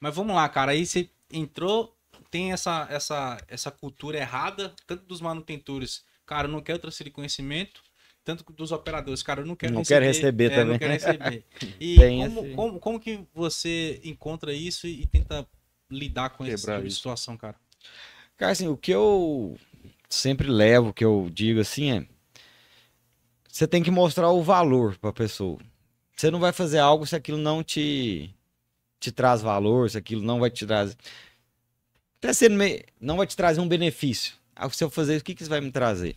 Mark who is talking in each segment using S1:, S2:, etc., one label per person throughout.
S1: Mas vamos lá, cara. Aí você entrou, tem essa, essa, essa cultura errada, tanto dos manutentores. Cara, eu não quero transferir conhecimento. Tanto dos operadores, cara, eu não quero
S2: Não
S1: receber.
S2: quero receber
S1: é,
S2: também.
S1: Não quero receber. E como,
S2: esse-
S1: como, como que você encontra isso e tenta lidar com
S3: Quebrar
S1: tipo
S3: isso.
S1: situação, cara?
S2: Cara, assim, o que eu sempre levo, o que eu digo assim é. Você tem que mostrar o valor pra pessoa. Você não vai fazer algo se aquilo não te, te traz valor, se aquilo não vai te trazer. Até sendo meio, não vai te trazer um benefício. Se eu fazer isso, o que, que isso vai me trazer?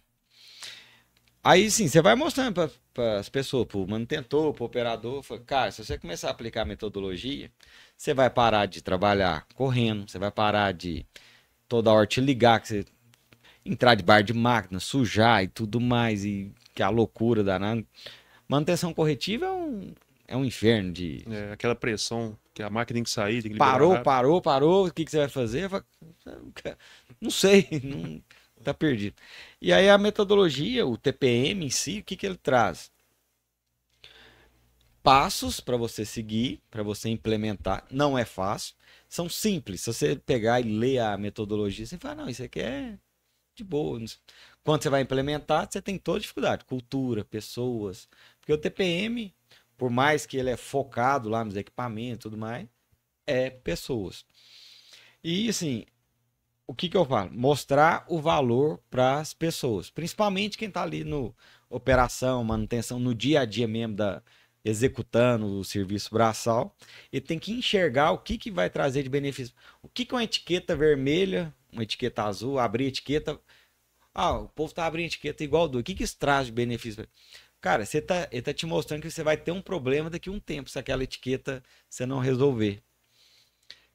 S2: Aí sim, você vai mostrando para as pessoas, para o manutentor, para o operador, fala, cara, se você começar a aplicar a metodologia, você vai parar de trabalhar correndo, você vai parar de toda hora te ligar, que você entrar de bar de máquina, sujar e tudo mais, e que é a loucura danada. Manutenção corretiva é um, é um inferno de.
S3: É, aquela pressão que a máquina tem que sair, tem que
S2: Parou, parou, parou, o que, que você vai fazer? Falo, Não sei, não, tá perdido. E aí a metodologia, o TPM em si, o que, que ele traz? Passos para você seguir, para você implementar. Não é fácil, são simples. Se você pegar e ler a metodologia, você fala, não, isso aqui é de boa. Quando você vai implementar, você tem toda dificuldade. Cultura, pessoas. Porque o TPM, por mais que ele é focado lá nos equipamentos e tudo mais, é pessoas. E assim, o que, que eu falo? Mostrar o valor para as pessoas, principalmente quem está ali no operação, manutenção, no dia a dia mesmo da executando o serviço braçal, e tem que enxergar o que, que vai trazer de benefício. O que, que uma etiqueta vermelha, uma etiqueta azul, abrir etiqueta. Ah, o povo tá abrindo etiqueta igual do. O que, que isso traz de benefício? Cara, você tá, ele tá te mostrando que você vai ter um problema daqui a um tempo se aquela etiqueta você não resolver.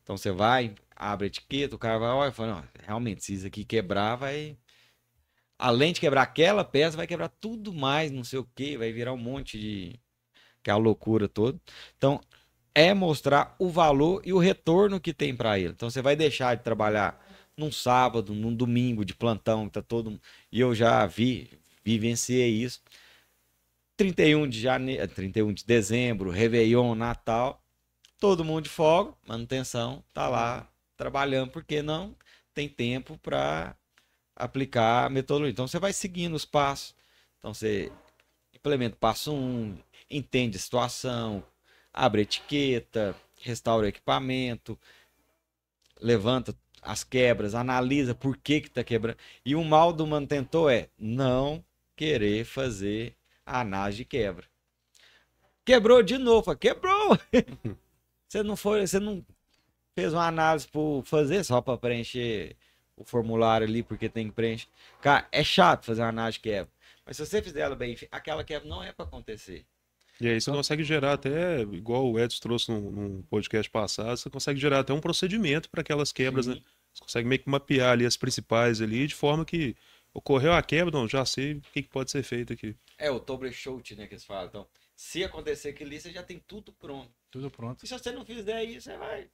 S2: Então você vai, abre a etiqueta, o cara vai olha fala, não, realmente, se isso aqui quebrar, vai. Além de quebrar aquela peça, vai quebrar tudo mais, não sei o que, vai virar um monte de. que é a loucura toda. Então, é mostrar o valor e o retorno que tem para ele. Então você vai deixar de trabalhar num sábado, num domingo de plantão, que tá todo. E eu já vi, vivenciei isso. 31 de janeiro, 31 de dezembro, Réveillon, Natal, todo mundo de folga, manutenção, tá lá trabalhando, porque não tem tempo para aplicar a metodologia. Então você vai seguindo os passos. Então você implementa o passo 1, um, entende a situação, abre a etiqueta, restaura o equipamento, levanta as quebras, analisa por que que tá quebrando. E o mal do manutentor é não querer fazer a análise de quebra. Quebrou de novo, quebrou. você não foi, você não fez uma análise por fazer só para preencher o formulário ali porque tem que preencher. Cara, é chato fazer uma análise de quebra. Mas se você fizer ela bem, aquela quebra não é para acontecer.
S3: E aí você consegue gerar até, igual o Edson trouxe num, num podcast passado, você consegue gerar até um procedimento para aquelas quebras,
S2: Sim.
S3: né? Você consegue meio que mapear ali as principais ali, de forma que ocorreu a quebra, não, já sei o que, que pode ser feito aqui.
S2: É o troubleshoot, né, que eles falam. Então, se acontecer aquilo ali, você já tem tudo pronto.
S1: Tudo pronto.
S2: E se você não fizer isso, você vai.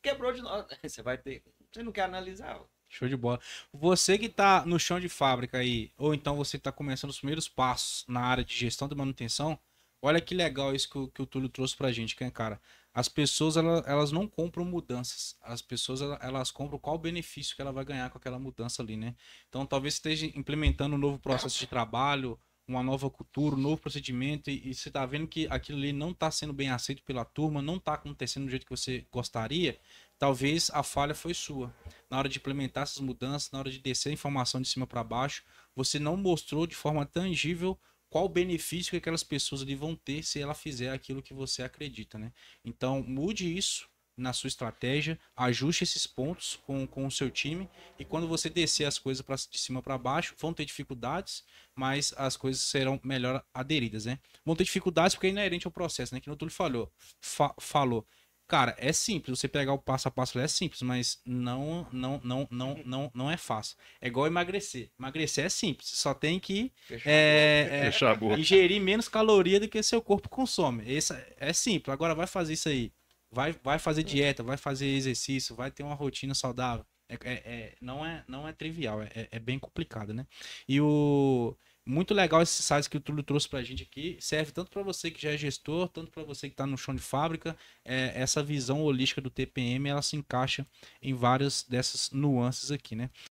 S2: Quebrou de novo. Você vai ter. Você não quer analisar.
S1: Show de bola. Você que tá no chão de fábrica aí, ou então você que tá começando os primeiros passos na área de gestão de manutenção, olha que legal isso que o, que o Túlio trouxe pra gente, é, cara, as pessoas elas, elas não compram mudanças, as pessoas elas, compram qual benefício que ela vai ganhar com aquela mudança ali, né? Então talvez esteja implementando um novo processo de trabalho, uma nova cultura, um novo procedimento, e, e você tá vendo que aquilo ali não tá sendo bem aceito pela turma, não tá acontecendo do jeito que você gostaria, talvez a falha foi sua. Na hora de implementar essas mudanças, na hora de descer a informação de cima para baixo, você não mostrou de forma tangível qual o benefício que aquelas pessoas ali vão ter se ela fizer aquilo que você acredita, né? Então, mude isso na sua estratégia, ajuste esses pontos com, com o seu time e quando você descer as coisas pra, de cima para baixo, vão ter dificuldades, mas as coisas serão melhor aderidas, né? Vão ter dificuldades porque é inerente ao processo, né? Que o Túlio falou. Fa falou. Cara, é simples, você pegar o passo a passo é simples, mas não, não, não, não, não, não é fácil. É igual emagrecer. Emagrecer é simples, só tem que é, é, ingerir menos caloria do que seu corpo consome. Esse é simples. Agora vai fazer isso aí. Vai, vai fazer dieta, vai fazer exercício, vai ter uma rotina saudável. É, é- é- não, é, não é trivial, é, é bem complicado, né? E o. muito legal esses sites que o Túlio trouxe pra gente aqui. Serve tanto para você que já é gestor, tanto para você que está no chão de fábrica. É, essa visão holística do TPM, ela se encaixa em várias dessas nuances aqui, né?